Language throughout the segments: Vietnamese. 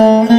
Oh.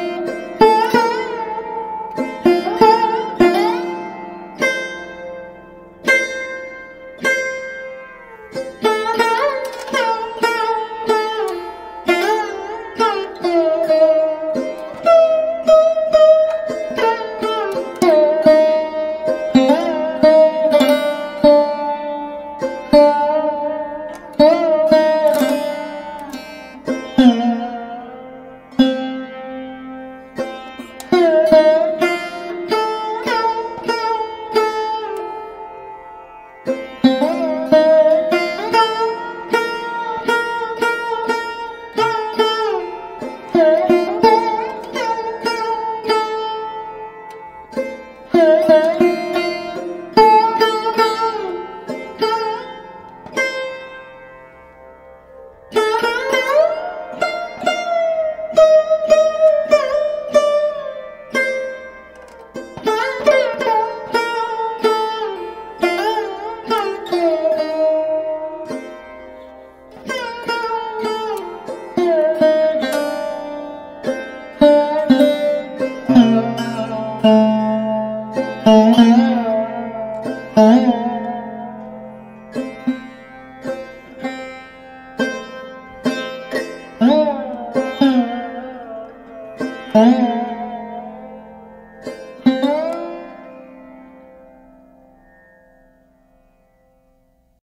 Oh.